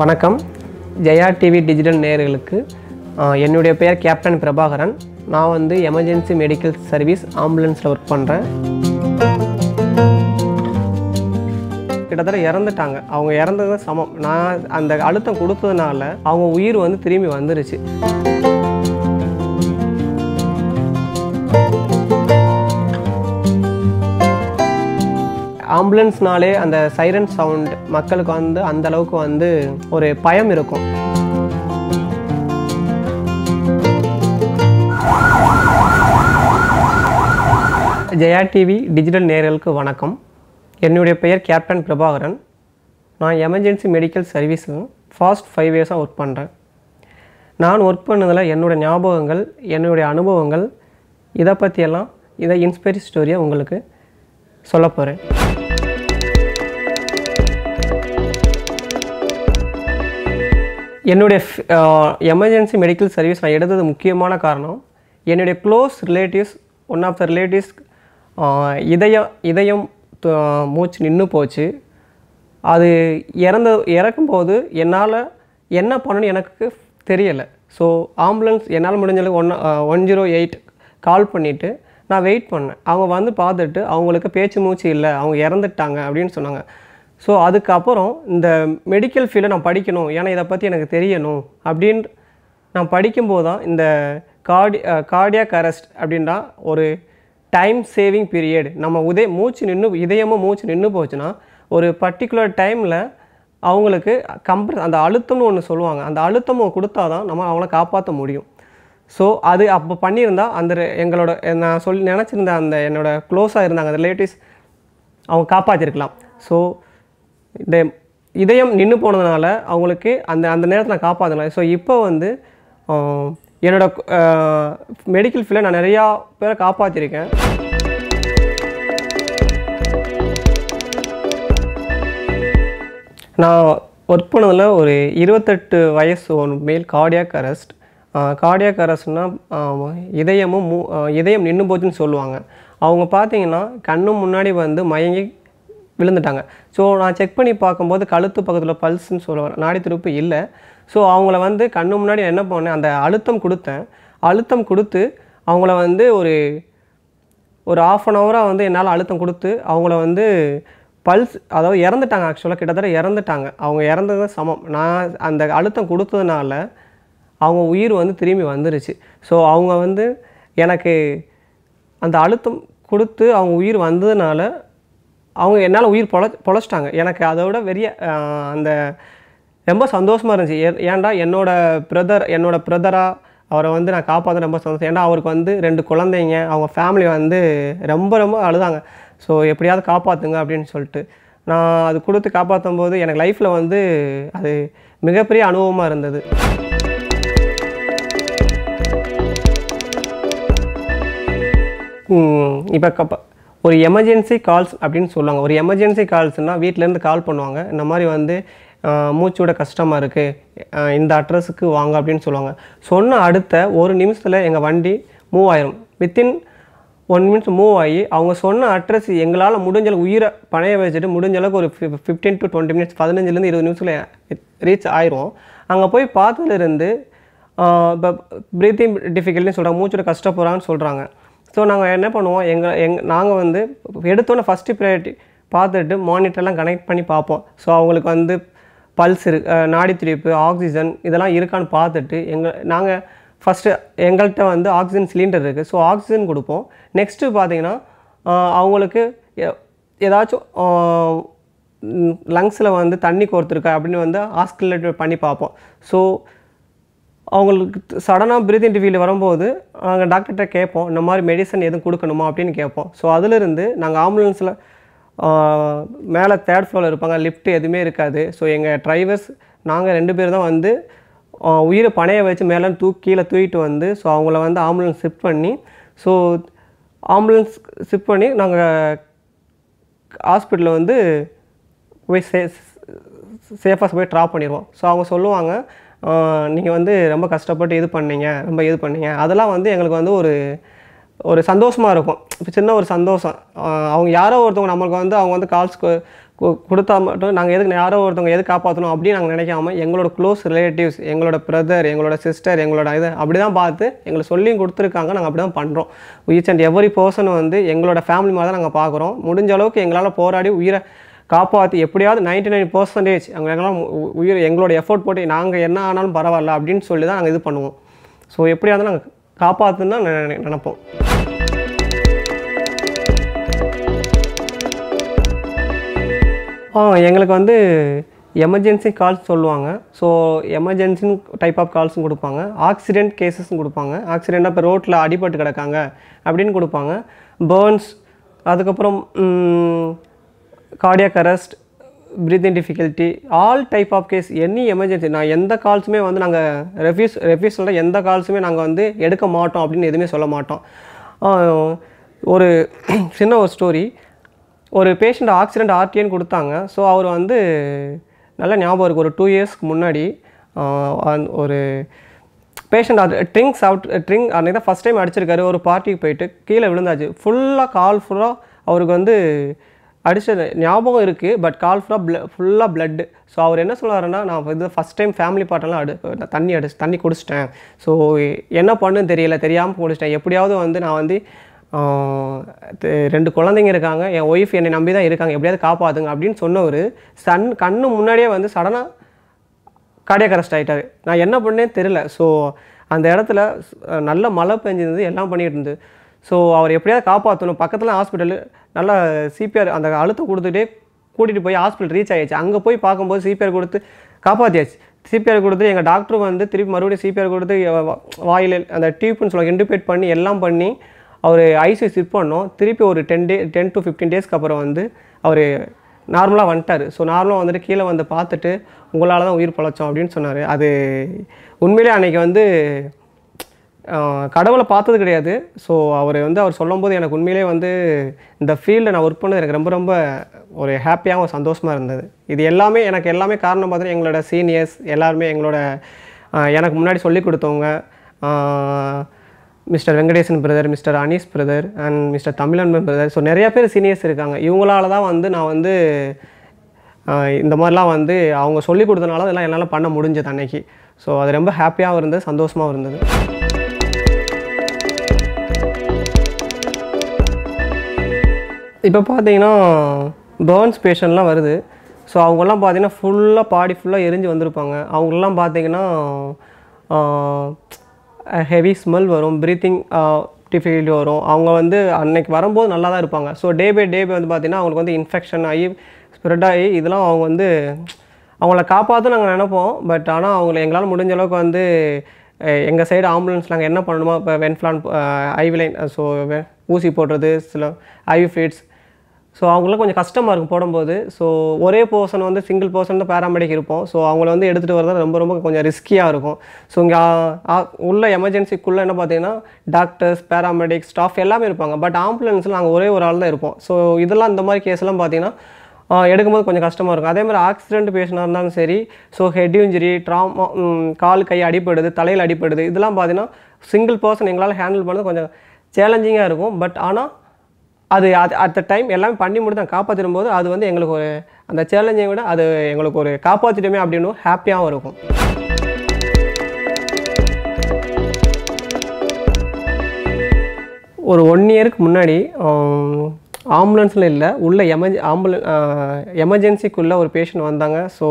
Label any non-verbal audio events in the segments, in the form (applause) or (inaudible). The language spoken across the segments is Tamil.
வணக்கம். ஜெயா டிவி டிஜிட்டல் நேயர்களுக்கு என்னுடைய பெயர் கேப்டன் பிரபாகரன். நான் வந்து எமர்ஜென்சி மெடிக்கல் சர்வீஸ் ஆம்புலன்ஸில் ஒர்க் பண்ணுறேன் கிட்டத்தட்ட இறந்துட்டாங்க. அவங்க இறந்தது சமம். நான் அந்த அழுத்தம் கொடுத்ததுனால அவங்க உயிர் வந்து திரும்பி வந்துருச்சு. ஆம்புலன்ஸ்னாலே அந்த சைரன் சவுண்ட் மக்களுக்கு வந்து அந்த அளவுக்கு வந்து ஒரு பயம் இருக்கும். ஜெயா டிவி டிஜிட்டல் நேரலுக்கு வணக்கம். என்னுடைய பெயர் கேப்டன் பிரபாகரன். நான் emergency medical service past five இயர்ஸாக ஒர்க் பண்ணுறேன் நான் ஒர்க் பண்ணதில் என்னோடய ஞாபகங்கள் என்னுடைய அனுபவங்கள் இதை பற்றியெல்லாம் இதை இன்ஸ்பைரி ஸ்டோரியை உங்களுக்கு சொல்ல போகிறேன் என்னுடைய எமர்ஜென்சி மெடிக்கல் சர்வீஸ் நான் எடுத்தது முக்கியமான காரணம் என்னுடைய close relatives one of the relatives இதயம் இதயம் மூச்சு நின்று போச்சு. அது இறந்த இறக்கும்போது என்னால் என்ன பண்ணணும்னு எனக்கு தெரியலை. ஸோ ஆம்புலன்ஸ் என்னால் முடிஞ்சளவுக்கு one one uh, zero eight call பண்ணிவிட்டு நான் வெயிட் பண்ணேன். அவங்க வந்து பார்த்துட்டு அவங்களுக்கு பேச்சு மூச்சு இல்லை அவங்க இறந்துட்டாங்க அப்படின்னு சொன்னாங்க. ஸோ அதுக்கப்புறம் இந்த மெடிக்கல் ஃபீல்டை நான் படிக்கணும். ஏன்னா இதை பற்றி எனக்கு தெரியணும். அப்படின்னு நான் படிக்கும்போது தான் இந்த கார்டி கார்டியாக் அரெஸ்ட் அப்படின்னா ஒரு டைம் சேவிங் பீரியட் நம்ம உதய மூச்சு நின்று இதயமும் மூச்சு நின்று போச்சுன்னா ஒரு பர்டிகுலர் டைமில் அவங்களுக்கு கம்ப்ர அந்த அழுத்தம்னு ஒன்று சொல்லுவாங்க. அந்த அழுத்தமும் கொடுத்தா தான் நம்ம அவங்கள காப்பாற்ற முடியும். ஸோ அது அப்போ பண்ணியிருந்தால் அந்த எங்களோட நான் சொல்லி நினச்சிருந்த அந்த என்னோடய க்ளோஸாக இருந்தாங்க அந்த ரிலேட்டிவ்ஸ் அவங்க காப்பாற்றிருக்கலாம் ஸோ இந்த இதயம் நின்று போனதுனால அவங்களுக்கு அந்த அந்த நேரத்தில் காப்பாற்றலாம் ஸோ இப்போ வந்து என்னோடய என்னோட மெடிக்கல் ஃபீல்டில் நான் நிறையா பேரை காப்பாற்றிருக்கேன் நான் ஒர்க் பண்ணதில் ஒரு இருபத்தெட்டு வயசு ஒரு மேல் கார்டியாக் அரெஸ்ட் கார்டியாக் அரெஸ்ட்னா இதயமும் மூ இதயம் நின்று போச்சுன்னு சொல்லுவாங்க. அவங்க பார்த்தீங்கன்னா கண்ணு முன்னாடி வந்து மயங்கி விழுந்துட்டாங்க. ஸோ நான் செக் பண்ணி பார்க்கும்போது கழுத்து பக்கத்தில் பல்ஸ்ன்னு சொல்லுவேன் நாடி துடுப்பு இல்லை. ஸோ அவங்கள வந்து கண்ணு முன்னாடி என்ன பண்ணேன் அந்த அழுத்தம் கொடுத்தேன். அழுத்தம் கொடுத்து அவங்கள வந்து ஒரு ஒரு ஆஃப் அன் ஹவராக வந்து என்னால் அழுத்தம் கொடுத்து அவங்கள வந்து பல்ஸ் அதாவது இறந்துட்டாங்க ஆக்சுவலாக கிட்டத்தட்ட இறந்துட்டாங்க. அவங்க இறந்தது சமம். நான் அந்த அழுத்தம் கொடுத்ததுனால அவங்க உயிர் வந்து திரும்பி வந்துருச்சு. ஸோ அவங்க வந்து எனக்கு அந்த அழுத்தம் கொடுத்து அவங்க உயிர் வந்ததுனால அவங்க என்னால் உயிர் பொழ பொழைச்சிட்டாங்க. எனக்கு அதோட வெறிய ஆஹ், அந்த ரொம்ப சந்தோஷமாக இருந்துச்சு. ஏ- ஏன்டா என்னோட பிரதர் என்னோட பிரதராக அவரை வந்து நான் காப்பாற்ற ரொம்ப சந்தோஷம். ஏன்னா அவருக்கு வந்து ரெண்டு குழந்தைங்க அவங்க ஃபேமிலி வந்து ரொம்ப ரொம்ப அழுதாங்க. ஸோ எப்படியாவது காப்பாற்றுங்க அப்படின்னு சொல்லிட்டு. நான் அது கொடுத்து காப்பாற்றும் போது எனக்கு லைஃப்பில் வந்து அது மிகப்பெரிய அனுபவமாக இருந்தது. இப்போ கப்ப ஒரு எமர்ஜென்சி கால்ஸ் அப்படின்னு சொல்லுவாங்க. ஒரு எமர்ஜென்சி கால்ஸ்னால் வீட்டிலேருந்து கால் பண்ணுவாங்க. இந்த மாதிரி வந்து மூச்சோட கஷ்டமாக இருக்குது இந்த அட்ரஸுக்கு வாங்க அப்படின்னு சொல்லுவாங்க. சொன்ன அடுத்த ஒரு நிமிஷத்தில் எங்கள் வண்டி மூவ் ஆயிரும். வித்தின் ஒன் மினிட்ஸ் மூவ் ஆகி அவங்க சொன்ன அட்ரஸ் எங்களால் முடிஞ்ச அளவுக்கு உயிரை பணைய வச்சுட்டு முடிஞ்ச அளவுக்கு ஒரு ஃபிஃப்டீன் டு டுவெண்ட்டி மினிட்ஸ் பதினஞ்சுலேருந்து இருபது நிமிஷத்தில் ரீச் ஆயிரும். அங்கே போய் பார்த்ததுலேருந்து இப்போ ப்ரீத்திங் டிஃபிகல்ட்னு சொல்கிறாங்க மூச்சோட கஷ்டப்படுறாங்கன்னு சொல்கிறாங்க ஸோ நாங்கள் என்ன பண்ணுவோம்? எங்கள் எங் நாங்கள் வந்து எடுத்தோன்னே ஃபஸ்ட்டு ப்ரையாரிட்டி பார்த்துட்டு மானிட்டர்லாம் கனெக்ட் பண்ணி பார்ப்போம். ஸோ அவங்களுக்கு வந்து பல்ஸ் இரு நாடி துடிப்பு ஆக்சிஜன் இதெல்லாம் இருக்கான்னு பார்த்துட்டு எங்கள் நாங்கள் ஃபஸ்ட்டு எங்கள்கிட்ட வந்து ஆக்சிஜன் சிலிண்டர் இருக்குது ஸோ ஆக்சிஜன் கொடுப்போம். நெக்ஸ்ட்டு பார்த்தீங்கன்னா அவங்களுக்கு எ- ஏதாச்சும் லங்ஸில் வந்து தண்ணி கோர்த்துருக்கா அப்படின்னு வந்து ஆஸ்கிலேட் பண்ணி பார்ப்போம். ஸோ அவங்களுக்கு சடனாக பிரீத்திங் ஃபீல்டு வரும்போது நாங்கள் டாக்டர்கிட்ட கேட்போம் இந்த மாதிரி மெடிசன் எதுவும் கொடுக்கணுமா அப்படின்னு கேட்போம். ஸோ அதிலிருந்து நாங்கள் ஆம்புலன்ஸில் மேலே தேர்ட் ஃப்ளோரில் இருப்பாங்க லிஃப்ட் எதுவுமே இருக்காது. ஸோ எங்கள் டிரைவர்ஸ் நாங்கள் ரெண்டு பேர் தான் வந்து உயிரை பணைய வச்சு மேலே தூக்கி கீழே தூக்கிட்டு வந்து ஸோ அவங்கள வந்து ஆம்புலன்ஸ் ஷிஃப்ட் பண்ணி ஸோ ஆம்புலன்ஸ் ஷிஃப்ட் பண்ணி நாங்கள் ஹாஸ்பிட்டலில் வந்து போய் சே சேஃபாக போய் ட்ராப் பண்ணிடுவோம். ஸோ அவங்க சொல்லுவாங்க நீங்கள் வந்து ரொம்ப கஷ்டப்பட்டு இது பண்ணீங்க ரொம்ப இது பண்ணீங்க. அதெல்லாம் வந்து எங்களுக்கு வந்து ஒரு ஒரு சந்தோஷமாக இருக்கும். இப்போ சின்ன ஒரு சந்தோஷம். அவங்க யாரோ ஒருத்தவங்க நம்மளுக்கு வந்து அவங்க வந்து கால்ஸ் கொடுத்தா மட்டும் நாங்கள் எதுக்கு யாரோ ஒருத்தவங்க எது காப்பாற்றணும் அப்படின்னு நாங்கள் நினைக்காம எங்களோட க்ளோஸ் ரிலேட்டிவ்ஸ் எங்களோட பிரதர் எங்களோட சிஸ்டர் எங்களோட இது அப்படி தான் பார்த்து எங்களை சொல்லியும் கொடுத்துருக்காங்க. நாங்கள் அப்படி தான் பண்ணுறோம் ஈச் அண்ட் எவ்ரி பர்சன் வந்து எங்களோட ஃபேமிலி மாதிரி தான் நாங்கள் பார்க்குறோம். முடிஞ்ச அளவுக்கு எங்களால் போராடி உயிரை காப்பாற்றி எப்படியாவது நைன்டி நைன் பர்சன்டேஜ் எங்களால் உயிர் எங்களோட எஃபோர்ட் போட்டு நாங்கள் என்ன ஆனாலும் பரவாயில்ல அப்படின்னு சொல்லி தான் நாங்கள் இது பண்ணுவோம். ஸோ எப்படியாவது நாங்கள் காப்பாற்றுன்னு தான் நினப்போம். ஆ எங்களுக்கு வந்து எமர்ஜென்சி கால்ஸ் சொல்லுவாங்க. ஸோ எமர்ஜென்சின்னு டைப் ஆஃப் கால்ஸும் கொடுப்பாங்க. ஆக்சிடென்ட் கேசஸும் கொடுப்பாங்க. ஆக்சிடெண்ட்டாக இப்போ ரோட்டில் அடிபட்டு கிடக்காங்க அப்படின்னு கொடுப்பாங்க. பேர்ன்ஸ் அதுக்கப்புறம் cardiac arrest breathing difficulty all type of case any emergency நான் எந்த கால்ஸுமே வந்து நாங்கள் ரெஃப்யூஸ் ரெஃப்யூஸ் எந்த கால்ஸுமே நாங்கள் வந்து எடுக்க மாட்டோம் அப்படின்னு எதுவுமே சொல்ல மாட்டோம். ஒரு (clears throat) சின்ன ஒரு ஸ்டோரி ஒரு பேஷண்ட் ஆக்சிடெண்ட் ஆர்டிஎன்னு கொடுத்தாங்க. ஸோ அவர் வந்து நல்ல ஞாபகம் இருக்குது ஒரு டூ இயர்ஸ்க்கு முன்னாடி ஒரு பேஷண்ட் அது ட்ரிங்க்ஸ் அவுட் ட்ரிங்க் அன்றைக்கி தான் ஃபஸ்ட் டைம் அடிச்சிருக்காரு. ஒரு பார்ட்டிக்கு போயிட்டு கீழே விழுந்தாச்சு. ஃபுல்லாக கால் ஃபுல்லாக அவருக்கு வந்து அடிச்சது ஞாபகம் இருக்குது பட் கால் ஃபுல்லாக ப்ள ஃபுல்லாக பிளட்டு ஸோ அவர் என்ன சொல்லுவாருன்னா நான் இது ஃபஸ்ட் டைம் ஃபேமிலி பாட்டெல்லாம் அடு தண்ணி அடிச்சு தண்ணி குடிச்சிட்டேன். ஸோ என்ன பண்ணுன்னு தெரியல தெரியாமல் குடிச்சிட்டேன். எப்படியாவது வந்து நான் வந்து ரெண்டு குழந்தைங்க இருக்காங்க என் ஒய்ஃப் என்னை நம்பி தான் இருக்காங்க எப்படியாவது காப்பாற்றுங்க அப்படின்னு சொன்னவர் சன் கண்ணு முன்னாடியே வந்து சடனாக கார்டியாக் அரெஸ்ட் ஆகிட்டார் நான் என்ன பண்ணேன்னு தெரில ஸோ அந்த இடத்துல நல்ல மழை பெஞ்சிருந்து எல்லாம் பண்ணிகிட்டு இருந்தது. ஸோ அவர் எப்படியாவது காப்பாற்றணும் பக்கத்தில் ஹாஸ்பிட்டல் நல்லா சிபிஆர் அந்த அழுத்தம் கொடுத்துட்டே கூட்டிகிட்டு போய் ஹாஸ்பிட்டல் ரீச் ஆகிடுச்சு அங்கே போய் பார்க்கும்போது சிபிஆர் கொடுத்து காப்பாற்றியாச்சு சிபிஆர் கொடுத்து எங்கள் டாக்டர் வந்து திருப்பி மறுபடியும் சிபிஆர் கொடுத்து வாயில் அந்த டியூப்னு சொல்லுவாங்க இன்டிபேட் பண்ணி எல்லாம் பண்ணி அவர் ஐசியூ சிட் பண்ணோம். திருப்பி ஒரு ten day ten to fifteen டேஸ்க்கு அப்புறம் வந்து அவர் நார்மலாக வந்துட்டார். ஸோ நார்மலாக வந்துட்டு கீழே வந்து பார்த்துட்டு உங்களால் தான் உயிர் பழச்சோம் அப்படின்னு சொன்னார். அது உண்மையிலே அன்னைக்கு வந்து கடவுளை பார்த்தது கிடையாது. ஸோ அவர் வந்து அவர் சொல்லும்போது எனக்கு உண்மையிலே வந்து இந்த ஃபீல்டில் நான் ஒர்க் பண்ணது எனக்கு ரொம்ப ரொம்ப ஒரு ஹாப்பியாகவும் சந்தோஷமாக இருந்தது. இது எல்லாமே எனக்கு எல்லாமே காரணம் பார்த்தீங்கன்னா எங்களோட சீனியர்ஸ் எல்லாருமே எங்களோட எனக்கு முன்னாடி சொல்லி கொடுத்தவங்க mister Venkatesan brother mister Anees brother and mister Tamilanban brother so நிறையா பேர் சீனியர்ஸ் இருக்காங்க. இவங்களால தான் வந்து நான் வந்து இந்த மாதிரிலாம் வந்து அவங்க சொல்லி கொடுத்தனால அதெல்லாம் என்னால் பண்ண முடிஞ்சது அன்னைக்கு. ஸோ அது ரொம்ப ஹாப்பியாகவும் இருந்தது சந்தோஷமாகவும் இருந்தது. இப்போ பார்த்தீங்கன்னா பேர்ன்ஸ் பேஷண்ட்லாம் வருது. ஸோ அவங்கெல்லாம் பார்த்தீங்கன்னா ஃபுல்லாக பாடி ஃபுல்லாக எரிஞ்சு வந்திருப்பாங்க. அவங்களெலாம் பார்த்தீங்கன்னா ஹெவி ஸ்மெல் வரும் ப்ரீத்திங் டிஃபிகல்ட்டி வரும். அவங்க வந்து அன்னைக்கு வரும்போது நல்லா தான் இருப்பாங்க. ஸோ டே பை டே வந்து பார்த்தீங்கன்னா அவங்களுக்கு வந்து இன்ஃபெக்ஷன் ஆகி ஸ்ப்ரெட் ஆகி இதெல்லாம் அவங்க வந்து அவங்கள காப்பாற்ற நாங்கள் நினைப்போம். பட் ஆனால் அவங்கள எங்களால் முடிஞ்ச அளவுக்கு வந்து எங்கள் சைடு ஆம்புலன்ஸ் நாங்கள் என்ன பண்ணணுமோ இப்போ வென்ஃப்ளான் ஐவிலைன் ஸோ ஊசி போடுறது சில ஐவி ஃப்ளூயிட்ஸ் ஸோ அவங்களாம் கொஞ்சம் கஷ்டமாக இருக்கும் போடும்போது. ஸோ ஒரே போர்ஷன் வந்து சிங்கிள் போர்ஷன் தான் பேராமெடிக் இருப்போம். ஸோ அவங்கள வந்து எடுத்துகிட்டு வரது ரொம்ப ரொம்ப கொஞ்சம் ரிஸ்கியாக இருக்கும். ஸோ இங்கே உள்ள எமர்ஜென்சிக்குள்ளே என்ன பார்த்தீங்கன்னா டாக்டர்ஸ் பேராமெடிக் ஸ்டாஃப் எல்லாமே இருப்பாங்க. பட் ஆம்புலன்ஸில் நாங்கள் ஒரே ஒரு ஆள் தான் இருப்போம். ஸோ இதெல்லாம் இந்த மாதிரி கேஸ்லாம் பார்த்தீங்கன்னா எடுக்கும்போது கொஞ்சம் கஷ்டமாக இருக்கும். அதே மாதிரி ஆக்சிடென்ட் பேஷனாக இருந்தாலும் சரி ஸோ ஹெட் இன்ஜுரி ட்ராமா கால் கை அடிப்படுது தலையில் அடிப்படுது இதெல்லாம் பார்த்தீங்கன்னா சிங்கிள் பர்சன் எங்களால் ஹேண்டில் பண்ணது கொஞ்சம் சேலஞ்சிங்காக இருக்கும். பட் ஆனால் அது அது அட் த டைம் எல்லாமே பண்ணி முடித்து நான் காப்பாற்றிடும் போது அது வந்து எங்களுக்கு ஒரு அந்த சேலஞ்சை விட அது எங்களுக்கு ஒரு காப்பாற்றிட்டோமே அப்படின்னு ஹாப்பியாகவும் இருக்கும். ஒரு ஒன் இயருக்கு முன்னாடி ஆம்புலன்ஸில் இல்லை உள்ள எமர்ஜி ஆம்புலன் எமர்ஜென்சிக்குள்ளே ஒரு பேஷண்ட் வந்தாங்க. ஸோ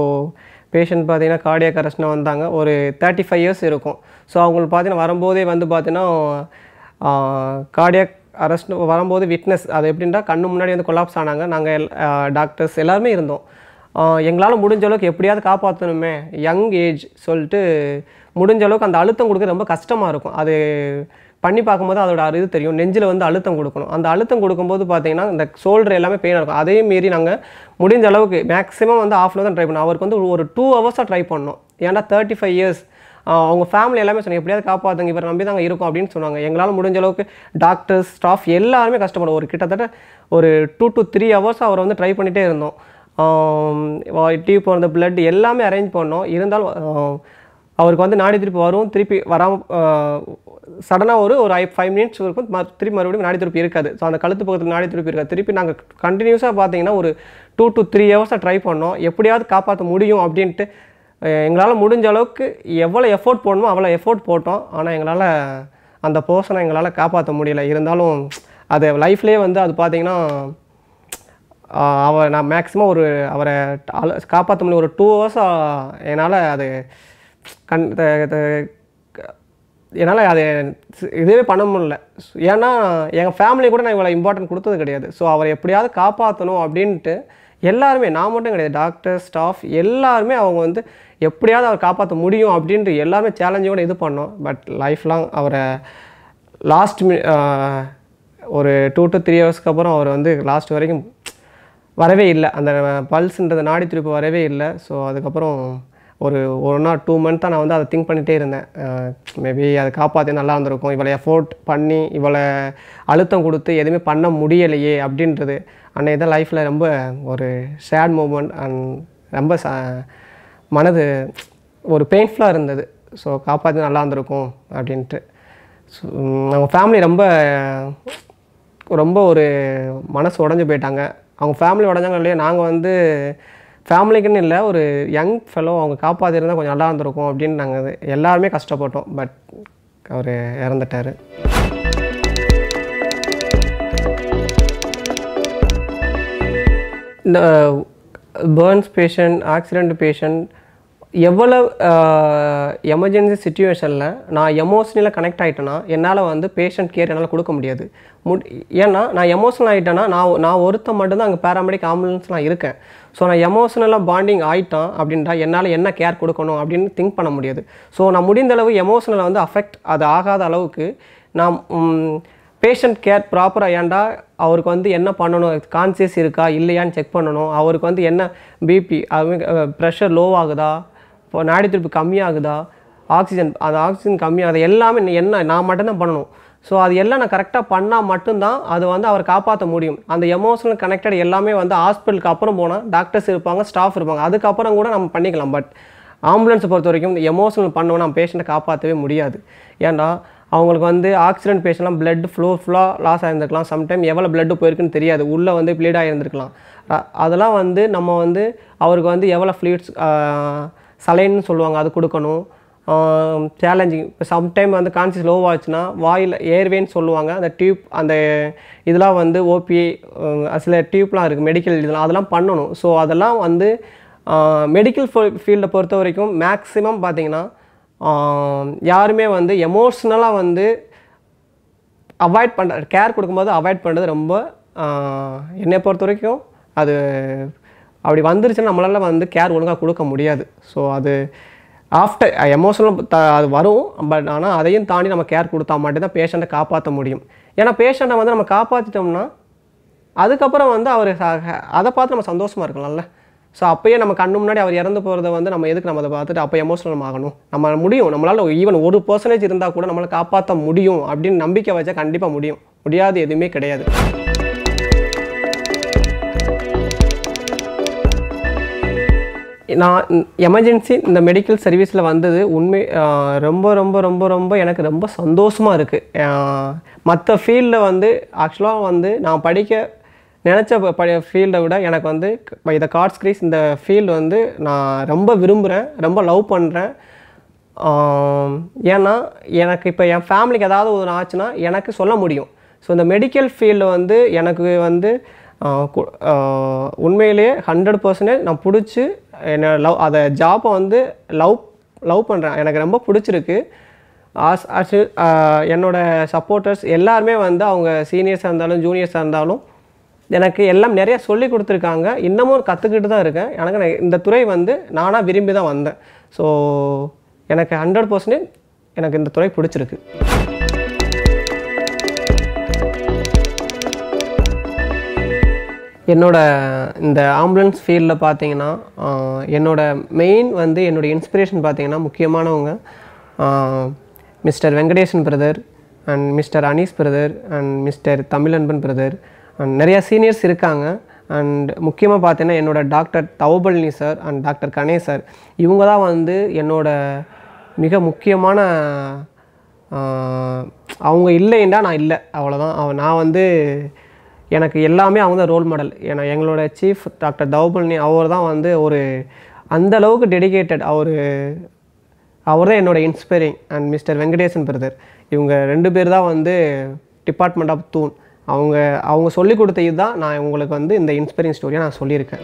பேஷண்ட் பார்த்தீங்கன்னா கார்டியாக அரஸ்ட்னு வந்தாங்க. ஒரு தேர்ட்டி ஃபைவ் இயர்ஸ் இருக்கும். ஸோ அவங்களுக்கு பார்த்தீங்கன்னா வரும்போதே வந்து பார்த்தீங்கன்னா கார்டியாக் அரெஸ்ட் வரும்போது விட்னஸ் அது எப்படின்னா கண்ணு முன்னாடி வந்து கொலாப்ஸ் ஆனாங்க. நாங்கள் எல் டாக்டர்ஸ் எல்லாருமே இருந்தோம். எங்களால் முடிஞ்ச அளவுக்கு எப்படியாவது காப்பாற்றணுமே யங் ஏஜ் சொல்லிட்டு முடிஞ்ச அளவுக்கு அந்த அழுத்தம் கொடுக்க ரொம்ப கஷ்டமாக இருக்கும். அது பண்ணி பார்க்கும்போது அதோட இது தெரியும். நெஞ்சில் வந்து அழுத்தம் கொடுக்கணும். அந்த அழுத்தம் கொடுக்கும்போது பார்த்தீங்கன்னா இந்த ஷோல்டர் எல்லாமே பெயினாக இருக்கும். அதே மீறி நாங்கள் முடிஞ்ச அளவுக்கு மேக்ஸிமம் வந்து ஆஃப் தான் ட்ரை பண்ணோம். அவருக்கு வந்து ஒரு டூ ஹவர்ஸாக ட்ரை பண்ணோம். ஏன்னா தேர்ட்டி ஃபைவ் இயர்ஸ் அவங்க ஃபேமிலி எல்லாமே சொன்னாங்க எப்படியாவது காப்பாற்றுங்க இவர் நம்பி தாங்க இருக்கும் அப்படின்னு சொன்னாங்க. எங்களால் முடிஞ்ச அளவுக்கு டாக்டர்ஸ் ஸ்டாஃப் எல்லாருமே கஷ்டப்படும். ஒரு கிட்டத்தட்ட ஒரு டூ டு த்ரீ ஹவர்ஸ் அவரை வந்து ட்ரை பண்ணிகிட்டே இருந்தோம். டீ போகிறது பிளட் எல்லாமே அரேஞ்ச் பண்ணோம். இருந்தாலும் அவருக்கு வந்து நாடி திருப்பி வரும். திருப்பி வராமல் சடனாக ஒரு ஒரு ஐ ஃபைவ் மினிட்ஸ் இருக்கும் திருப்பி மறுபடியும் நாடி திருப்பி இருக்காது. ஸோ அந்த கழுத்து பக்கத்தில் நாடி திருப்பி இருக்காது. திருப்பி நாங்கள் கண்டினியூஸாக பார்த்தீங்கன்னா ஒரு டூ டு த்ரீ ஹவர்ஸாக ட்ரை பண்ணோம். எப்படியாவது காப்பாற்ற முடியும் அப்படின்ட்டு எங்களால் முடிஞ்ச அளவுக்கு எவ்வளோ எஃபோர்ட் போடணுமோ அவ்வளோ எஃபோர்ட் போட்டோம். ஆனால் எங்களால் அந்த பர்சனை எங்களால் காப்பாற்ற முடியல. இருந்தாலும் அது லைஃப்லேயே வந்து அது பார்த்தீங்கன்னா அவர் நான் மேக்ஸிமம் ஒரு அவரை காப்பாற்ற முடியும் ஒரு டூ ஹவர்ஸாக என்னால் அது கண் என்னால் அது இதுவே பண்ண முடியல. ஏன்னா எங்கள் ஃபேமிலி கூட நான் இவ்வளோ இம்பார்ட்டன்ட் கொடுத்தது கிடையாது. ஸோ அவரை எப்படியாவது காப்பாற்றணும் அப்படின்ட்டு எல்லாருமே நான் மட்டும் கிடையாது டாக்டர் ஸ்டாஃப் எல்லாருமே அவங்க வந்து எப்படியாவது அவர் காப்பாற்ற முடியும் அப்படின்ட்டு எல்லாருமே சேலஞ்சோடு இது பண்ணோம். பட் லைஃப் லாங் அவரை லாஸ்ட் மி ஒரு டூ டு த்ரீ ஹவர்ஸ்க்கு அப்புறம் அவர் வந்து லாஸ்ட் வரைக்கும் வரவே இல்லை. அந்த பல்ஸ்ன்றது நாடி திருப்பி வரவே இல்லை. ஸோ அதுக்கப்புறம் ஒரு ஒன் ஆர் டூ மந்த்தாக நான் வந்து அதை திங்க் பண்ணிகிட்டே இருந்தேன். மேபி அதை காப்பாற்றி நல்லா இருந்திருக்கும். இவளை எஃபோர்ட் பண்ணி இவளை அழுத்தம் கொடுத்து எதுவுமே பண்ண முடியலையே அப்படின்றது. அன்னைக்கு தான் லைஃப்பில் ரொம்ப ஒரு சேட் மூமெண்ட் அண்ட் ரொம்ப ச மனது ஒரு பெயின்ஃபுல்லாக இருந்தது. ஸோ காப்பாற்றி நல்லா இருந்திருக்கும் அப்படின்ட்டு. ஸோ அவங்க ஃபேமிலி ரொம்ப ரொம்ப ஒரு மனசு உடஞ்சு போயிட்டாங்க. அவங்க ஃபேமிலி உடஞ்சாங்க இல்லையா நாங்கள் வந்து ஃபேமிலிக்குன்னு இல்லை ஒரு யங் ஃபெலோ அவங்க காப்பாற்றிருந்தால் கொஞ்சம் நல்லா இருந்திருக்கும் அப்படின்னு நாங்கள் எல்லாருமே கஷ்டப்பட்டோம். பட் அவர் இறந்துட்டார். இந்த பேர்ன்ஸ் பேஷண்ட் ஆக்சிடெண்ட் பேஷண்ட் எவ்வளோ எமர்ஜென்சி சுச்சுவேஷனில் நான் எமோஷனில் கனெக்ட் ஆகிட்டேன்னா என்னால் வந்து பேஷண்ட் கேர் என்னால் கொடுக்க முடியாது. முட் ஏன்னா நான் எமோஷனல் ஆகிட்டேன்னா நான் நான் ஒருத்தன் மட்டும்தான் அங்கே பேராமெடிக் ஆம்புலன்ஸ்லாம் இருக்கேன். ஸோ நான் எமோஷனலாக பாண்டிங் ஆகிட்டான் அப்படின்ட்டா என்னால் என்ன கேர் கொடுக்கணும் அப்படின்னு திங்க் பண்ண முடியாது. ஸோ நான் முடிந்த அளவு எமோஷனலை வந்து அஃபெக்ட் அது ஆகாத அளவுக்கு நான் பேஷண்ட் கேர் ப்ராப்பராக ஏன்டா அவருக்கு வந்து என்ன பண்ணணும் கான்சியஸ் இருக்கா இல்லையான்னு செக் பண்ணணும். அவருக்கு வந்து என்ன பிபி ப்ரெஷர் லோ ஆகுதா? இப்போ நாடி துடிப்பு கம்மியாகுதா? ஆக்சிஜன் அது ஆக்சிஜன் கம்மியாகுது எல்லாமே என்ன நான் மட்டும்தான் பண்ணணும். ஸோ அது எல்லாம் நான் கரெக்டாக பண்ணால் மட்டும்தான் அது வந்து அவர் காப்பாற்ற முடியும். அந்த எமோஷனல் கனெக்டட் எல்லாமே வந்து ஹாஸ்பிட்டலுக்கு அப்புறம் போனால் டாக்டர்ஸ் இருப்பாங்க ஸ்டாஃப் இருப்பாங்க. அதுக்கப்புறம் கூட நம்ம பண்ணிக்கலாம். பட் ஆம்புலன்ஸை பொறுத்த வரைக்கும் இந்த எமோஷனல் பண்ணோம் நம்ம பேஷண்ட்டை காப்பாற்றவே முடியாது. ஏன்னா அவங்களுக்கு வந்து ஆக்சிடென்ட் பேஷண்ட்லாம் பிளட் ஃப்ளோ ஃபுல்லாக லாஸ் ஆகிருந்துருக்கலாம் சம்டைம் எவ்வளோ பிளட்டு போயிருக்குன்னு தெரியாது. உள்ளே வந்து ப்ளீட் ஆகிருந்துருக்கலாம் அதெல்லாம் வந்து நம்ம வந்து அவருக்கு வந்து எவ்வளோ ஃப்ளூயிட்ஸ் சலைன்னு சொல்லுவாங்க அது கொடுக்கணும். சேலஞ்சிங் இப்போ சம்டைம் வந்து கான்சியஸ் லோவாச்சுன்னா வாயில் ஏர்வேன்னு சொல்லுவாங்க. அந்த டியூப் அந்த இதெல்லாம் வந்து ஓபி சில டியூப்லாம் இருக்குது மெடிக்கல் இதெல்லாம் அதெல்லாம் பண்ணணும். ஸோ அதெல்லாம் வந்து மெடிக்கல் ஃபீல்டை பொறுத்த வரைக்கும் மேக்ஸிமம் பார்த்திங்கன்னா யாருமே வந்து எமோஷ்னலாக வந்து அவாய்ட் பண்ணுற கேர் கொடுக்கும்போது அவாய்ட் பண்ணுறது ரொம்ப என்னை பொறுத்த வரைக்கும் அது அப்படி வந்துருச்சுன்னா நம்மளால் வந்து கேர் ஒழுங்காக கொடுக்க முடியாது. ஸோ அது ஆஃப்டர் எமோஷனல் த அது வரும் பட் ஆனால் அதையும் தாண்டி நம்ம கேர் கொடுத்தா மட்டும்தான் பேஷண்ட்டை காப்பாற்ற முடியும். ஏன்னா பேஷண்ட்டை வந்து நம்ம காப்பாற்றிட்டோம்னா அதுக்கப்புறம் வந்து அவர் அதை பார்த்து நம்ம சந்தோஷமாக இருக்கலாம்ல. ஸோ அப்போயே நம்ம கண்ணு முன்னாடி அவர் இறந்து போகிறத வந்து நம்ம எதுக்கு நம்ம அதை பார்த்துட்டு அப்போ எமோஷனல் ஆகணும்? நம்ம முடியும். நம்மளால் ஈவன் ஒரு பர்சன்டேஜ் இருந்தால் கூட நம்மளை காப்பாற்ற முடியும் அப்படின்னு நம்பிக்கை வச்சா கண்டிப்பாக முடியும். முடியாது எதுவுமே கிடையாது. நான் எமர்ஜென்சி இந்த மெடிக்கல் சர்வீஸில் வந்தது உண்மை ரொம்ப ரொம்ப ரொம்ப ரொம்ப எனக்கு ரொம்ப சந்தோஷமாக இருக்குது மற்ற ஃபீல்டில் வந்து ஆக்சுவலாக வந்து நான் படிக்க நினச்ச ப ஃபீல்டை விட எனக்கு வந்து க- இந்த கார்ட்ஸ் கிரீஸ் இந்த ஃபீல்டு வந்து நான் ரொம்ப விரும்புகிறேன் ரொம்ப லவ் பண்ணுறேன் ஏன்னா எனக்கு இப்போ என் ஃபேமிலிக்கு ஏதாவது ஒன்று ஆச்சுன்னா எனக்கு சொல்ல முடியும். ஸோ இந்த மெடிக்கல் ஃபீல்டில் வந்து எனக்கு வந்து உண்மையிலேயே ஹண்ட்ரட் பர்சன்டேஜ் நான் பிடிச்சி என்ன லவ் அதை ஜாப்பை வந்து லவ் லவ் பண்ணுறேன் எனக்கு ரொம்ப பிடிச்சிருக்கு. ஆஸ் ஆஸ் என்னோட சப்போர்ட்டர்ஸ் எல்லாருமே வந்து அவங்க சீனியர்ஸாக இருந்தாலும் ஜூனியர்ஸாக இருந்தாலும் எனக்கு எல்லாம் நிறைய சொல்லி கொடுத்துருக்காங்க. இன்னமும் கற்றுக்கிட்டு தான் இருக்கேன். எனக்கு நான் இந்த துறை வந்து நானாக விரும்பி தான் வந்தேன். ஸோ எனக்கு ஹண்ட்ரட் பர்சன்டேஜ் எனக்கு இந்த துறை பிடிச்சிருக்கு. என்னோட இந்த ஆம்புலன்ஸ் ஃபீல்டில் பார்த்தீங்கன்னா என்னோட மெயின் வந்து என்னோட இன்ஸ்பிரேஷன் பார்த்தீங்கன்னா முக்கியமானவங்க mister Venkatesan brother and mister Anees brother and mister Tamilanban brother and நிறையா சீனியர்ஸ் இருக்காங்க. அண்ட் முக்கியமாக பார்த்தீங்கன்னா என்னோடய doctor Thavapalani sir and doctor Ganesh sir இவங்க தான் வந்து என்னோட மிக முக்கியமான அவங்க இல்லைன்னா நான் இல்லை. அவ்வளோதான் அவன் நான் வந்து எனக்கு எல்லாமே அவங்க தான் ரோல் மாடல் ஏன்னா எங்களோட சீஃப் டாக்டர் தௌபல்னி அவர் தான் வந்து ஒரு அந்த அளவுக்கு டெடிகேட்டட் அவர் அவர் தான் என்னோட inspiring and mister Venkatesan brother. இவங்க ரெண்டு பேர் தான் வந்து டிபார்ட்மெண்ட் ஆஃப் தூண் அவங்க அவங்க சொல்லி கொடுத்த இதுதான் நான் உங்களுக்கு வந்து இந்த இன்ஸ்பைரிங் ஸ்டோரியை நான் சொல்லியிருக்கேன்.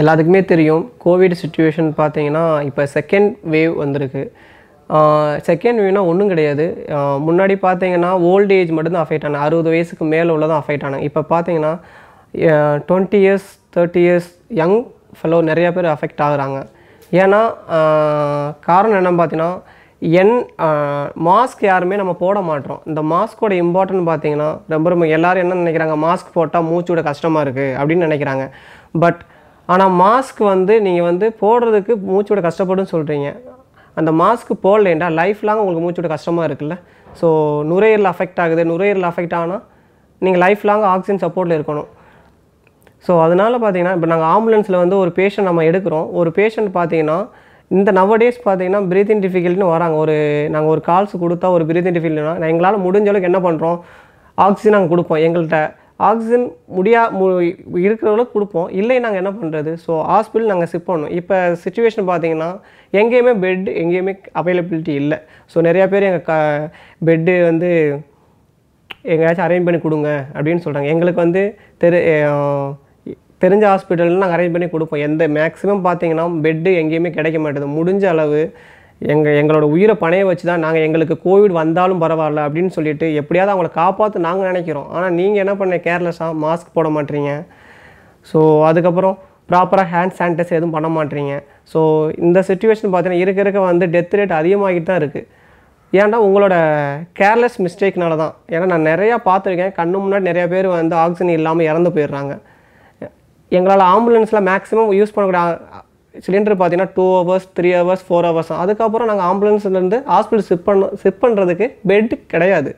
எல்லாத்துக்குமே தெரியும் கோவிட் சுச்சுவேஷன் பார்த்தீங்கன்னா இப்போ செகண்ட் வேவ் வந்திருக்கு. செகண்ட் வியூனா ஒன்றும் கிடையாது. முன்னாடி பார்த்தீங்கன்னா ஓல்ட் ஏஜ் மட்டும்தான் அஃபெக்ட் ஆனாங்க அறுபது வயசுக்கு மேலே உள்ளதான் அஃபெக்ட் ஆனாங்க இப்போ பார்த்தீங்கன்னா twenty years thirty years young fellow நிறையா பேர் அஃபெக்ட் ஆகுறாங்க. ஏன்னா காரணம் என்னென்னு பார்த்தீங்கன்னா என் மாஸ்க் யாருமே நம்ம போட மாட்டோம். இந்த மாஸ்கோட இம்பார்ட்டன்ட் பார்த்தீங்கன்னா ரொம்ப ரொம்ப எல்லோரும் என்ன நினைக்கிறாங்க? மாஸ்க் போட்டால் மூச்சு விட கஷ்டமாக இருக்குது அப்படின்னு நினைக்கிறாங்க. பட் ஆனால் மாஸ்க் வந்து நீங்கள் வந்து போடுறதுக்கு மூச்சு விட கஷ்டப்படுன்னு சொல்கிறீங்க அந்த மாஸ்க் போடலேண்டா லைஃப் லாங் உங்களுக்கு மூச்சு விட கஷ்டமாக இருக்குல்ல. ஸோ நுரையீரல் அஃபெக்ட் ஆகுது. நுரையீரல் அஃபெக்ட் ஆனால் நீங்கள் லைஃப் லாங் ஆக்சிஜன் சப்போர்ட்டில் இருக்கணும். ஸோ அதனால் பார்த்தீங்கன்னா இப்போ நாங்கள் ஆம்புலன்ஸில் வந்து ஒரு பேஷண்ட் நம்ம எடுக்கிறோம். ஒரு பேஷண்ட் பார்த்தீங்கன்னா இந்த நவ டேஸ் பார்த்தீங்கன்னா பிரீத்திங் டிஃபிகல்ட்னு வராங்க. ஒரு நாங்கள் ஒரு கால்ஸ் கொடுத்தா ஒரு பிரீத்திங் டிஃபிகல்ட்னா எங்களால் முடிஞ்ச அளவுக்கு என்ன பண்ணுறோம் ஆக்சிஜன் நாங்கள் கொடுப்போம் எங்கள்கிட்ட ஆக்சிஜன் முடியா மு இருக்கிற அளவுக்கு கொடுப்போம். இல்லை நாங்கள் என்ன பண்ணுறது ஸோ ஹாஸ்பிட்டல் நாங்கள் ஷிஃப்ட் பண்ணோம் இப்போ சுச்சுவேஷன் பார்த்தீங்கன்னா எங்கேயுமே பெட் எங்கேயுமே அவைலபிலிட்டி இல்லை. ஸோ நிறையா பேர் எங்கள் க பெட்டு வந்து எங்கேயாச்சும் அரேஞ்ச் பண்ணி கொடுங்க அப்படின்னு சொல்கிறாங்க எங்களுக்கு வந்து தெரு தெரிஞ்ச ஹாஸ்பிட்டலில் நாங்கள் அரேஞ்ச் பண்ணி கொடுப்போம். எந்த மேக்ஸிமம் பார்த்தீங்கன்னா பெட்டு எங்கேயுமே கிடைக்க மாட்டேது. முடிஞ்ச அளவு எங்கள் எங்களோட உயிரை பணைய வச்சு தான் நாங்கள் எங்களுக்கு கோவிட் வந்தாலும் பரவாயில்ல அப்படின்னு சொல்லிட்டு எப்படியாவது அவங்கள காப்பாற்ற நாங்கள் நினைக்கிறோம். ஆனால் நீங்கள் என்ன பண்ண கேர்லெஸ்ஸாக மாஸ்க் போட மாட்டீங்க. ஸோ அதுக்கப்புறம் ப்ராப்பராக ஹேண்ட் சானிடைசர் எதுவும் பண்ண மாட்டீங்க. ஸோ இந்த சுச்சுவேஷன் பார்த்தீங்கன்னா இருக்க இருக்க வந்து டெத் ரேட் அதிகமாகிட்டு தான் இருக்குது ஏன்டா உங்களோட கேர்லெஸ் மிஸ்டேக்னால தான். ஏன்னா நான் நிறையா பார்த்துருக்கேன். கண்ணு முன்னாடி நிறைய பேர் வந்து ஆக்சிஜன் இல்லாமல் இறந்து போயிடுறாங்க. எங்களால் ஆம்புலன்ஸில் மேக்ஸிமம் யூஸ் பண்ணக்கூடிய சிலிண்டர் பார்த்தீங்கன்னா two hours three hours four hours அதுக்கப்புறம் நாங்கள் ஆம்புலன்ஸ்லேருந்து ஹாஸ்பிட்டல் ஷிஃப்ட் பண்ண ஷிஃப்ட் பண்ணுறதுக்கு பெட் கிடையாது.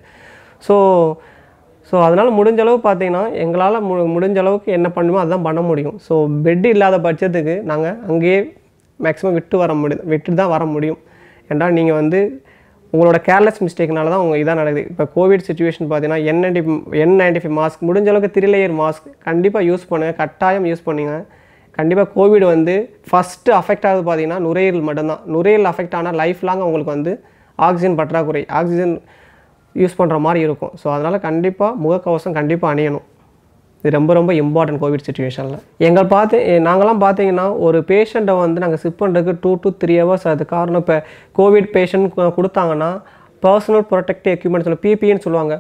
ஸோ ஸோ அதனால் முடிஞ்ச அளவு பார்த்தீங்கன்னா எங்களால் மு முடிஞ்ச அளவுக்கு என்ன பண்ணுமோ அதுதான் பண்ண முடியும். ஸோ பெட் இல்லாத பட்சத்துக்கு நாங்கள் அங்கேயே மேக்ஸிமம் விட்டு வர முடியும் விட்டு தான் வர முடியும். ஏன்டா நீங்கள் வந்து உங்களோட கேர்லெஸ் மிஸ்டேக்னால தான் உங்கள் இதாக நடக்குது. இப்போ கோவிட் சுச்சுவேஷன் பார்த்தீங்கன்னா N ninety N ninety five mask முடிஞ்ச அளவுக்கு த்ரீ லேயர் மாஸ்க் கண்டிப்பாக யூஸ் பண்ணுங்கள் கட்டாயம் யூஸ் பண்ணுங்கள் கண்டிப்பாக கோவிட் வந்து ஃபஸ்ட்டு அஃபெக்ட் ஆகுது பார்த்தீங்கன்னா நுரையீரல் மட்டும்தான். நுரையீரல் அஃபெக்ட் ஆனால் லைஃப் லாங் உங்களுக்கு வந்து ஆக்சிஜன் பற்றாக்குறை ஆக்சிஜன் யூஸ் பண்ணுற மாதிரி இருக்கும். ஸோ அதனால் கண்டிப்பாக முகக்கவசம் கண்டிப்பாக அணியணும். இது ரொம்ப ரொம்ப இம்பார்ட்டன்ட் கோவிட் சுச்சுவேஷனில் எங்கள் பார்த்து நாங்களாம் பார்த்தீங்கன்னா ஒரு பேஷண்ட்டை வந்து நாங்கள் சிப் பண்ணுறதுக்கு டூ டு த்ரீ ஹவர்ஸ் அது காரணம் இப்போ கோவிட் பேஷண்ட் கொடுத்தாங்கன்னா பர்சனல் ப்ரொடெக்டிவ் எக்யூப்மெண்ட் சொல்லுவாங்க பிபின்னு சொல்லுவாங்க.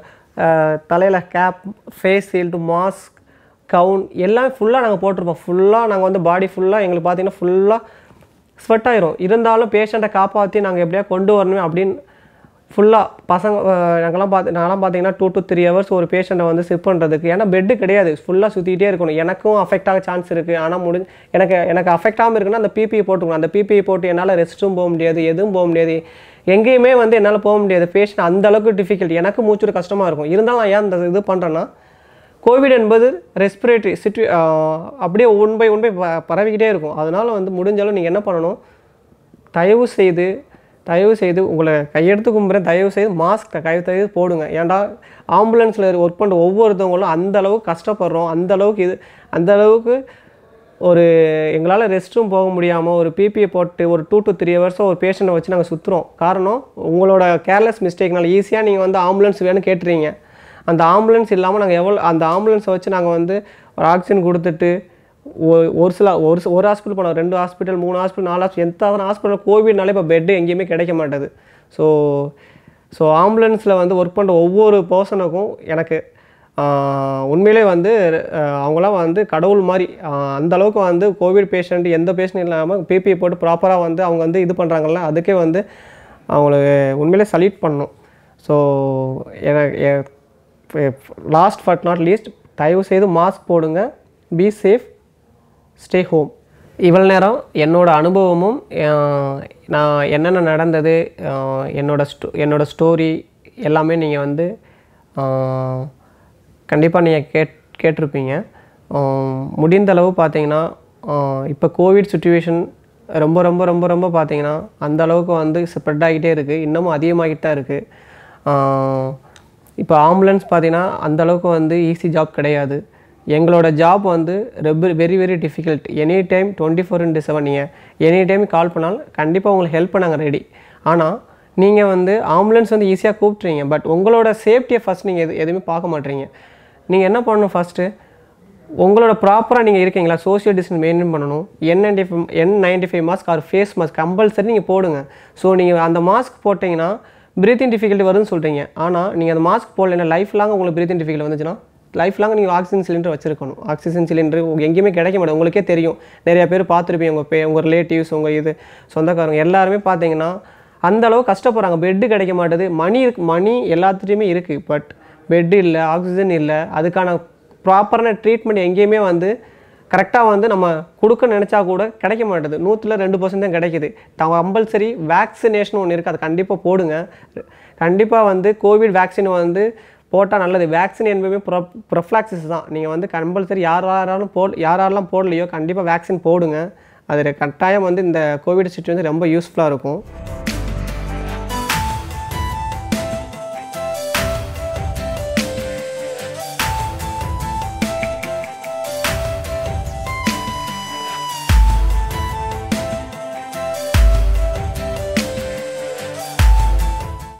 தலையில் cap face shield mask gown எல்லாம் ஃபுல்லாக நாங்கள் போட்டிருப்போம். ஃபுல்லாக நாங்கள் வந்து பாடி ஃபுல்லாக எங்களுக்கு பார்த்தீங்கன்னா ஃபுல்லாக ஸ்வெட் ஆயிரும். இருந்தாலும் பேஷண்ட்டை காப்பாற்றி நாங்கள் எப்படியா கொண்டு வரணும் அப்படின்னு ஃபுல்லாக பசங்க நாங்கள்லாம் பார்த்து நான்லாம் பார்த்தீங்கன்னா டூ டு த்ரீ ஹவர்ஸ் ஒரு பேஷண்ட்டை வந்து சிப் பண்ணுறதுக்கு ஏன்னா பெட்டு கிடையாது. ஃபுல்லாக சுற்றிக்கிட்டே இருக்கணும். எனக்கும் அஃபெக்ட் ஆக சான்ஸ் இருக்குது ஆனால் முடிஞ்சு எனக்கு எனக்கு அஃபெக்ட் ஆகாமல் இருக்குன்னா அந்த பிபிஐ போட்டுக்கணும். அந்த பிபிஐ போட்டு என்னால் ரெஸ்ட்டும் போக முடியாது எதுவும் போக முடியாது. எங்கேயுமே வந்து என்னால் போக முடியாது. பேஷண்ட் அந்த அளவுக்கு டிஃபிகல்ட் எனக்கு மூச்சு கஷ்டமாக இருக்கும். இருந்தாலும் நான் ஏன் இந்த இது பண்ணுறேன்னா கோவிட் என்பது ரெஸ்பிரேட்டரி சிட்டு அப்படியே ஒன் பை ஒன் பை பரவிக்கிட்டே இருக்கும். அதனால் வந்து முடிஞ்சாலும் நீங்கள் என்ன பண்ணணும்? தயவு செய்து தயவு செய்து உங்களை கையெடுத்து கும்புறேன். தயவு செய்து மாஸ்க் தயவு போடுங்க. ஏன்டா ஆம்புலன்ஸில் ஒர்க் பண்ணுற ஒவ்வொருத்தவங்களும் அந்த அளவுக்கு கஷ்டப்படுறோம். அந்த அளவுக்கு இது அந்த அளவுக்கு ஒரு எங்களால் ரெஸ்ட் ரூம் போக முடியாமல் ஒரு பிபிஐ போட்டு ஒரு டூ டு த்ரீ ஹவர்ஸோ ஒரு பேஷண்ட்டை வச்சு நாங்கள் சுற்றுறோம் காரணம் உங்களோட கேர்லெஸ் மிஸ்டேக்னால ஈஸியாக நீங்கள் வந்து ஆம்புலன்ஸ் வேணும்னு கேட்டுறீங்க. அந்த ஆம்புலன்ஸ் இல்லாமல் நாங்கள் எவ்வளோ அந்த ஆம்புலன்ஸை வச்சு நாங்கள் வந்து ஒரு ஆக்சிஜன் கொடுத்துட்டு ஒ- ஒரு சில ஒரு ஒரு ஹாஸ்பிட்டல் போனோம். ரெண்டு ஹாஸ்பிட்டல் மூணு ஹாஸ்பிட்டல் நாலு ஹாஸ்பிட்டல் எத்தனை ஹாஸ்பிட்டல் கோவிட்னாலே இப்போ பெட்டு எங்கேயுமே கிடைக்க மாட்டேது. ஸோ ஸோ ஆம்புலன்ஸில் வந்து ஒர்க் பண்ணுற ஒவ்வொரு பர்சனுக்கும் எனக்கு உண்மையிலே வந்து அவங்களாம் வந்து கடவுள் மாதிரி அந்த அளவுக்கு வந்து கோவிட் பேஷண்ட் எந்த பேஷண்ட் இல்லாமல் பிபி போட்டு ப்ராப்பராக வந்து அவங்க வந்து இது பண்ணுறாங்கல்ல அதுக்கே வந்து அவங்களுக்கு உண்மையிலே சல்யூட் பண்ணணும். ஸோ எனக்கு லாஸ்ட் பட் நாட் லீஸ்ட் தயவு செய்து மாஸ்க் போடுங்க. பி சேஃப் ஸ்டே ஹோம் இவ்வளோ நேரம் என்னோடய அனுபவமும் நான் என்னென்ன நடந்தது என்னோடய என்னோட ஸ்டோ என்னோடய ஸ்டோரி எல்லாமே நீங்கள் வந்து கண்டிப்பாக நீங்கள் கேட் கேட்டிருப்பீங்க. முடிந்த அளவு பார்த்தீங்கன்னா இப்போ கோவிட் சுச்சுவேஷன் ரொம்ப ரொம்ப ரொம்ப ரொம்ப பார்த்தீங்கன்னா அந்த அளவுக்கு வந்து ஸ்ப்ரெட் ஆகிட்டே இருக்குது இன்னமும் அதிகமாகிட்டு தான் இருக்குது இப்போ ஆம்புலன்ஸ் பார்த்தீங்கன்னா அந்த அளவுக்கு வந்து ஈஸி ஜாப் கிடையாது. எங்களோட ஜாப் வந்து ரொம்ப very very difficult any time twenty four into seven நீங்கள் எனி டைம் கால் பண்ணாலும் கண்டிப்பாக உங்களுக்கு ஹெல்ப் பண்ணாங்க ரெடி ஆனால் நீங்கள் வந்து ஆம்புலன்ஸ் வந்து ஈஸியாக கூப்பிட்றீங்க பட் உங்களோட சேஃப்டியை ஃபஸ்ட் நீங்கள் எது எதுவுமே பார்க்க மாட்டீங்க. நீங்கள் என்ன பண்ணணும் ஃபஸ்ட்டு உங்களோட ப்ராப்பராக நீங்கள் இருக்கீங்களா? சோஷியல் டிஸ்டன்ஸ் மெயின்டைன் பண்ணணும். N ninety five N ninety five mask or face mask compulsory நீங்கள் போடுங்க. ஸோ நீங்கள் அந்த மாஸ்க் போட்டிங்கன்னா பிரீத்திங் டிஃபிகல்ட்டி வருதுன்னு சொல்கிறீங்க ஆனால் நீங்கள் அந்த மாஸ்க் போடலைன்னா லைஃப் லாங் உங்களுக்கு பிரீத்திங் டிஃபிகல்ட் வந்துச்சுன்னா லைஃப் லாங் நீங்கள் ஆக்சிஜன் சிலிண்டர் வச்சிருக்கணும். ஆக்சிஜன் சிலிண்டர் எங்கேயுமே கிடைக்க மாட்டேன் உங்களுக்கே தெரியும். நிறையா பேர் பார்த்துருப்பீங்க உங்கள் பே உங்கள் ரிலேட்டிவ்ஸ் உங்கள் இது சொந்தக்காரங்க எல்லாருமே பார்த்தீங்கன்னா அந்தளவு கஷ்டப்படுறாங்க. பெட்டு கிடைக்க மாட்டேது. மணி இருக்கு மணி எல்லாத்துலேயுமே இருக்குது பட் பெட் இல்லை ஆக்சிஜன் இல்லை. அதுக்கான ப்ராப்பரான ட்ரீட்மெண்ட் எங்கேயுமே வந்து கரெக்டாக வந்து நம்ம கொடுக்க நினச்சா கூட கிடைக்க மாட்டேது. நூற்றில் ரெண்டு பர்சன்ட் தான் கிடைக்கிது. கம்பல்சரி வேக்சினேஷன் ஒன்று இருக்குது அது கண்டிப்பாக போடுங்க. கண்டிப்பாக வந்து கோவிட் வேக்சின் வந்து போட்டால் நல்லது. வேக்சின் என்பதுமே ப்ரொ ப்ரொஃப்ளாக்சிஸ் தான். நீங்கள் வந்து கம்பல்சரி யார் யாராலும் போ யார் யாரெல்லாம் போடலையோ கண்டிப்பாக வேக்சின் போடுங்க. அது கட்டாயம் வந்து இந்த கோவிட் சுச்சுவேஷன் ரொம்ப யூஸ்ஃபுல்லாக இருக்கும்.